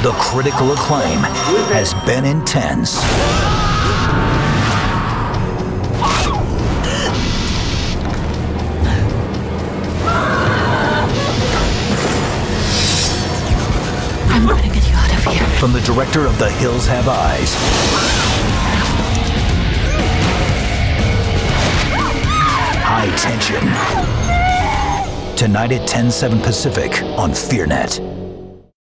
The critical acclaim has been intense. I'm gonna get you out of here. From the director of The Hills Have Eyes. High tension. Tonight at 10, 7 Pacific on FearNet.